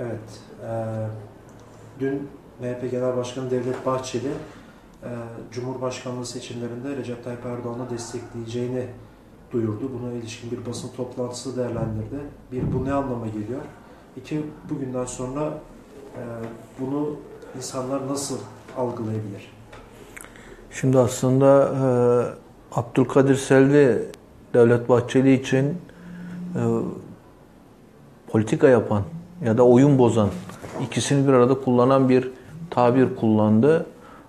Evet. E, dün MHP Genel Başkanı Devlet Bahçeli e, Cumhurbaşkanlığı seçimlerinde Recep Tayyip Erdoğan'ı destekleyeceğini duyurdu. Buna ilişkin bir basın toplantısı değerlendirdi. Bir, bu ne anlama geliyor? İki, bugünden sonra e, bunu insanlar nasıl algılayabilir? Şimdi aslında e, Abdülkadir Selvi Devlet Bahçeli için e, politika yapan ya da oyun bozan ikisini bir arada kullanan bir tabir kullandı.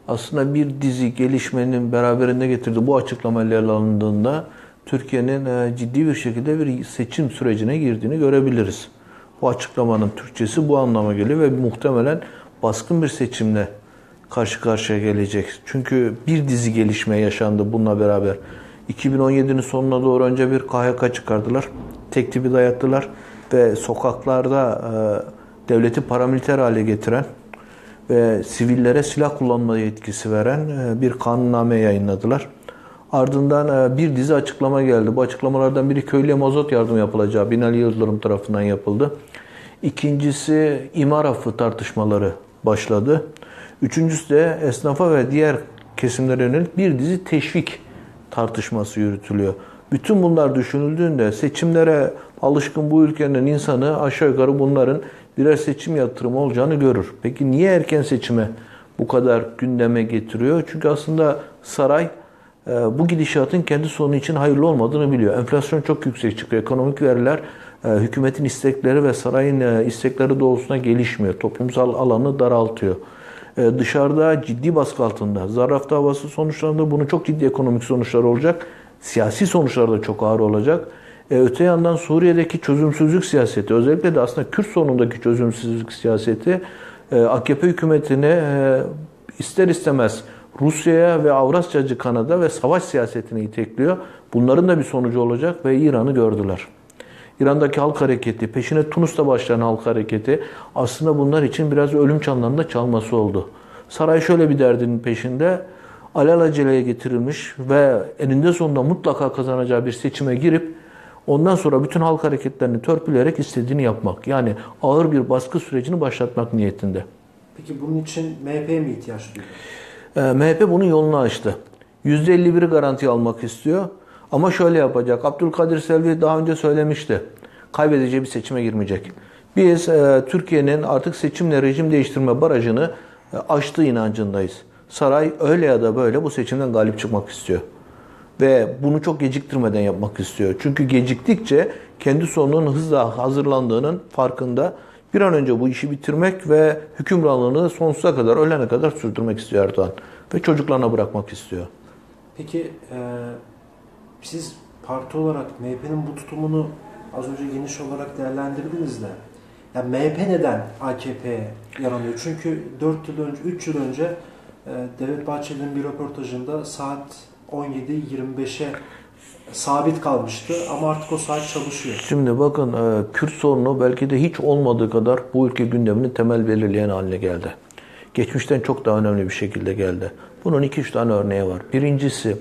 Aslında bir dizi gelişmenin beraberinde getirdiği bu açıklamayla ele alındığında Türkiye'nin e, ciddi bir şekilde bir seçim sürecine girdiğini görebiliriz. Bu açıklamanın Türkçesi bu anlama geliyor ve muhtemelen baskın bir seçimle karşı karşıya gelecek. Çünkü bir dizi gelişme yaşandı bununla beraber. 2017'nin sonuna doğru önce bir KHK çıkardılar. Tek tipi dayattılar ve sokaklarda e, devleti paramiliter hale getiren ve sivillere silah kullanma yetkisi veren e, bir kanunname yayınladılar. Ardından e, bir dizi açıklama geldi. Bu açıklamalardan biri köylüye mazot yardım yapılacağı Binali Yıldırım tarafından yapıldı. İkincisi imar affı tartışmaları başladı. Üçüncüsü de esnafa ve diğer kesimlere yönelik bir dizi teşvik tartışması yürütülüyor. Bütün bunlar düşünüldüğünde seçimlere alışkın bu ülkenin insanı aşağı yukarı bunların birer seçim yatırımı olacağını görür. Peki niye erken seçime bu kadar gündeme getiriyor? Çünkü aslında saray e, bu gidişatın kendi sonu için hayırlı olmadığını biliyor. Enflasyon çok yüksek çıkıyor. Ekonomik veriler e, hükümetin istekleri ve sarayın e, istekleri doğrultusunda gelişmiyor. Toplumsal alanı daraltıyor. Dışarıda ciddi baskı altında. Zarraf davası sonuçlarında bunun çok ciddi ekonomik sonuçlar olacak. Siyasi sonuçları da çok ağır olacak. Öte yandan Suriye'deki çözümsüzlük siyaseti, özellikle de aslında Kürt sorunundaki çözümsüzlük siyaseti AKP hükümetine ister istemez Rusya'ya ve Avrasyacı Kanada ve savaş siyasetini itekliyor. Bunların da bir sonucu olacak ve İran'ı gördüler. İran'daki halk hareketi, peşine Tunus'ta başlayan halk hareketi aslında bunlar için biraz ölüm çanlarında çalması oldu. Saray şöyle bir derdinin peşinde alelaceleye getirilmiş ve eninde sonunda mutlaka kazanacağı bir seçime girip ondan sonra bütün halk hareketlerini törpüleyerek istediğini yapmak. Yani ağır bir baskı sürecini başlatmak niyetinde. Peki bunun için MHP'ye mi ihtiyaç duyuyor? Ee, MHP bunun yolunu açtı. %51'i garanti almak istiyor. Ama şöyle yapacak. Abdülkadir Selvi daha önce söylemişti. Kaybedeceği bir seçime girmeyecek. Biz e, Türkiye'nin artık seçimle rejim değiştirme barajını e, aştığı inancındayız. Saray öyle ya da böyle bu seçimden galip çıkmak istiyor. Ve bunu çok geciktirmeden yapmak istiyor. Çünkü geciktikçe kendi sonunun hızla hazırlandığının farkında bir an önce bu işi bitirmek ve hükümranlığını sonsuza kadar, ölene kadar sürdürmek istiyor Erdoğan. Ve çocuklarına bırakmak istiyor. Peki e, siz parti olarak MHP'nin bu tutumunu az önce geniş olarak değerlendirdiniz de yani MHP neden AKP'ye yaranıyor? Çünkü 4 yıl önce, 3 yıl önce Devlet Bahçeli'nin bir röportajında saat 17.25'e sabit kalmıştı ama artık o saat çalışıyor. Şimdi bakın e, Kürt sorunu belki de hiç olmadığı kadar bu ülke gündeminin temel belirleyen haline geldi. Geçmişten çok daha önemli bir şekilde geldi. Bunun iki üç tane örneği var. Birincisi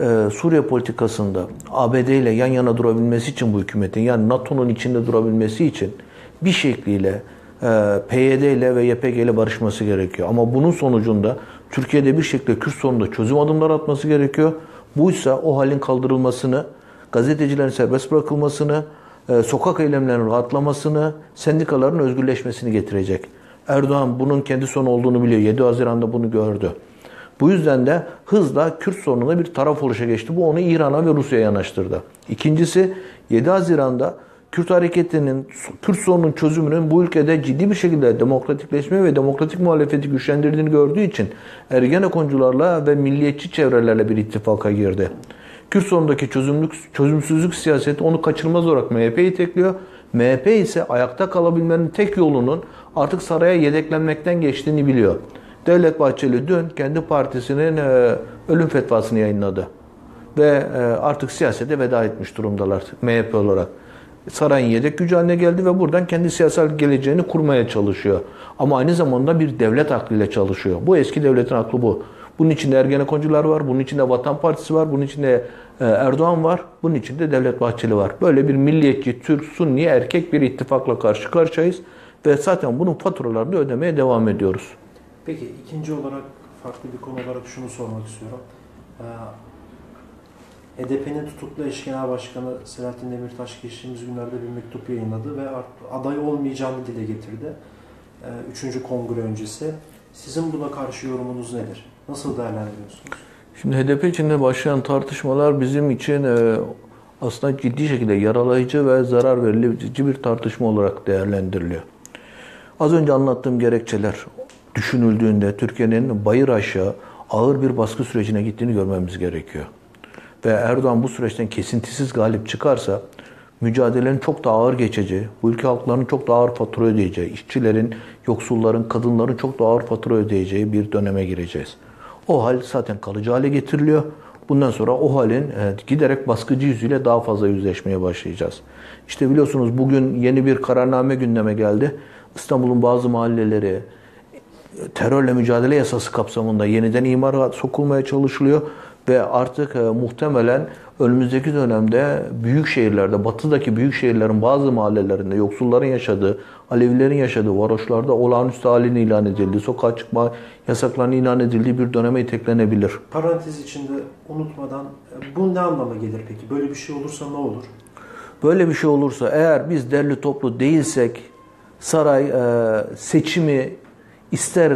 e, Suriye politikasında ABD ile yan yana durabilmesi için bu hükümetin yani NATO'nun içinde durabilmesi için bir şekliyle PYD ile ve YPG ile barışması gerekiyor. Ama bunun sonucunda Türkiye'de bir şekilde Kürt sorununda çözüm adımları atması gerekiyor. Buysa o halin kaldırılmasını, gazetecilerin serbest bırakılmasını, e, sokak eylemlerinin rahatlamasını, sendikaların özgürleşmesini getirecek. Erdoğan bunun kendi sonu olduğunu biliyor. 7 Haziran'da bunu gördü. Bu yüzden de hızla Kürt sorununa bir taraf oluşa geçti. Bu onu İran'a ve Rusya'ya yanaştırdı. İkincisi 7 Haziran'da Kürt hareketinin, Kürt sorunun çözümünün bu ülkede ciddi bir şekilde demokratikleşme ve demokratik muhalefeti güçlendirdiğini gördüğü için Ergenekoncularla ve milliyetçi çevrelerle bir ittifaka girdi. Kürt sorunundaki çözümlük, çözümsüzlük siyaseti onu kaçırmaz olarak MHP'yi tekliyor. MHP ise ayakta kalabilmenin tek yolunun artık saraya yedeklenmekten geçtiğini biliyor. Devlet Bahçeli dün kendi partisinin e, ölüm fetvasını yayınladı. Ve e, artık siyasete veda etmiş durumdalar MHP olarak sarayın yedek gücü haline geldi ve buradan kendi siyasal geleceğini kurmaya çalışıyor. Ama aynı zamanda bir devlet aklıyla çalışıyor. Bu eski devletin aklı bu. Bunun içinde Ergenekoncular var, bunun içinde Vatan Partisi var, bunun içinde e, Erdoğan var, bunun içinde Devlet Bahçeli var. Böyle bir milliyetçi, Türk, Sunni, erkek bir ittifakla karşı karşıyayız. Ve zaten bunun faturalarını ödemeye devam ediyoruz. Peki ikinci olarak farklı bir konu olarak şunu sormak istiyorum. HDP'nin tutuklu eş genel başkanı Selahattin Demirtaş geçtiğimiz günlerde bir mektup yayınladı ve aday olmayacağını dile getirdi. Ee, Üçüncü kongre öncesi. Sizin buna karşı yorumunuz nedir? Nasıl değerlendiriyorsunuz? Şimdi HDP içinde başlayan tartışmalar bizim için e, aslında ciddi şekilde yaralayıcı ve zarar verici bir tartışma olarak değerlendiriliyor. Az önce anlattığım gerekçeler düşünüldüğünde Türkiye'nin bayır aşağı ağır bir baskı sürecine gittiğini görmemiz gerekiyor. Ve Erdoğan bu süreçten kesintisiz galip çıkarsa mücadelenin çok daha ağır geçeceği, bu ülke halklarının çok daha ağır fatura ödeyeceği, işçilerin, yoksulların, kadınların çok daha ağır fatura ödeyeceği bir döneme gireceğiz. O hal zaten kalıcı hale getiriliyor. Bundan sonra o halin e, giderek baskıcı yüzüyle daha fazla yüzleşmeye başlayacağız. İşte biliyorsunuz bugün yeni bir kararname gündeme geldi. İstanbul'un bazı mahalleleri terörle mücadele yasası kapsamında yeniden imara sokulmaya çalışılıyor ve artık e, muhtemelen önümüzdeki dönemde büyük şehirlerde, batıdaki büyük şehirlerin bazı mahallelerinde yoksulların yaşadığı, Alevilerin yaşadığı varoşlarda olağanüstü halini ilan edildi, sokağa çıkma yasaklarının ilan edildiği bir döneme iteklenebilir. Parantez içinde unutmadan e, bu ne anlama gelir peki? Böyle bir şey olursa ne olur? Böyle bir şey olursa eğer biz derli toplu değilsek saray e, seçimi ister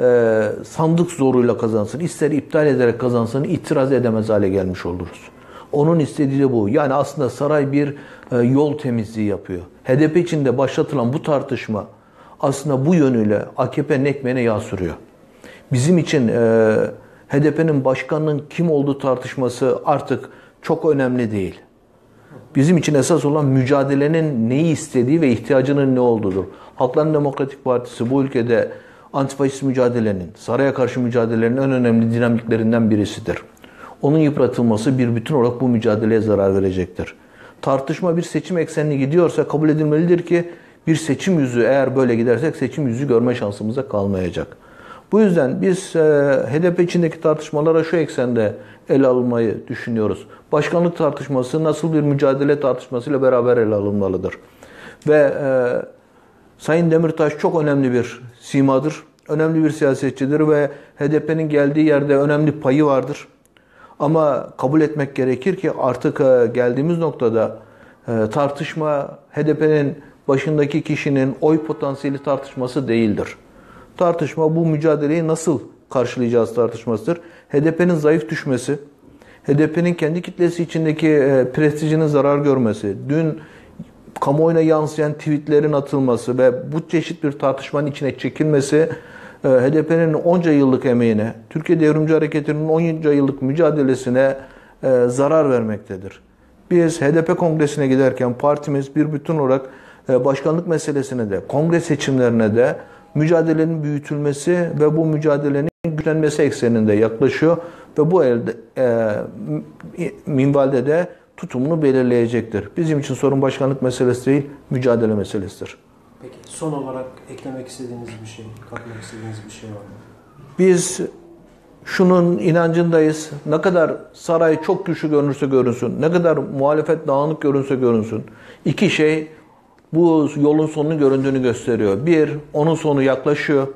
e, sandık zoruyla kazansın, ister iptal ederek kazansın itiraz edemez hale gelmiş oluruz. Onun istediği de bu. Yani aslında saray bir e, yol temizliği yapıyor. HDP içinde başlatılan bu tartışma aslında bu yönüyle AKP'nin ekmeğine yağ sürüyor. Bizim için e, HDP'nin başkanının kim olduğu tartışması artık çok önemli değil. Bizim için esas olan mücadelenin neyi istediği ve ihtiyacının ne olduğudur. Halkların Demokratik Partisi bu ülkede antifaşist mücadelenin, saraya karşı mücadelenin en önemli dinamiklerinden birisidir. Onun yıpratılması bir bütün olarak bu mücadeleye zarar verecektir. Tartışma bir seçim eksenli gidiyorsa kabul edilmelidir ki bir seçim yüzü eğer böyle gidersek seçim yüzü görme şansımız da kalmayacak. Bu yüzden biz e, HDP içindeki tartışmalara şu eksende ele almayı düşünüyoruz. Başkanlık tartışması nasıl bir mücadele tartışmasıyla beraber ele alınmalıdır. Ve e, Sayın Demirtaş çok önemli bir simadır. Önemli bir siyasetçidir ve HDP'nin geldiği yerde önemli payı vardır. Ama kabul etmek gerekir ki artık e, geldiğimiz noktada e, tartışma HDP'nin başındaki kişinin oy potansiyeli tartışması değildir. Tartışma bu mücadeleyi nasıl karşılayacağız tartışmasıdır. HDP'nin zayıf düşmesi, HDP'nin kendi kitlesi içindeki e, prestijinin zarar görmesi, dün kamuoyuna yansıyan tweetlerin atılması ve bu çeşit bir tartışmanın içine çekilmesi e, HDP'nin onca yıllık emeğine, Türkiye Devrimci Hareketi'nin onca yıllık mücadelesine e, zarar vermektedir. Biz HDP kongresine giderken partimiz bir bütün olarak e, başkanlık meselesine de, kongre seçimlerine de mücadelenin büyütülmesi ve bu mücadelenin güçlenmesi ekseninde yaklaşıyor ve bu elde e, minvalde de tutumunu belirleyecektir. Bizim için sorun başkanlık meselesi değil, mücadele meselesidir. Peki son olarak eklemek istediğiniz bir şey, katmak istediğiniz bir şey var mı? Biz şunun inancındayız. Ne kadar saray çok güçlü görünürse görünsün, ne kadar muhalefet dağınık görünse görünsün. İki şey bu yolun sonunu göründüğünü gösteriyor. Bir, onun sonu yaklaşıyor.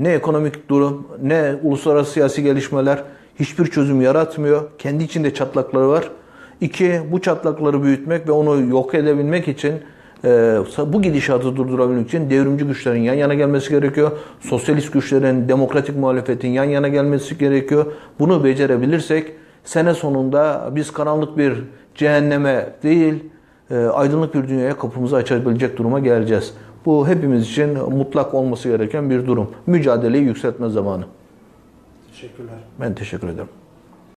Ne ekonomik durum, ne uluslararası siyasi gelişmeler hiçbir çözüm yaratmıyor. Kendi içinde çatlakları var. İki, bu çatlakları büyütmek ve onu yok edebilmek için e, bu gidişatı durdurabilmek için devrimci güçlerin yan yana gelmesi gerekiyor. Sosyalist güçlerin, demokratik muhalefetin yan yana gelmesi gerekiyor. Bunu becerebilirsek sene sonunda biz karanlık bir cehenneme değil, e, aydınlık bir dünyaya kapımızı açabilecek duruma geleceğiz. Bu hepimiz için mutlak olması gereken bir durum. Mücadeleyi yükseltme zamanı. Teşekkürler. Ben teşekkür ederim.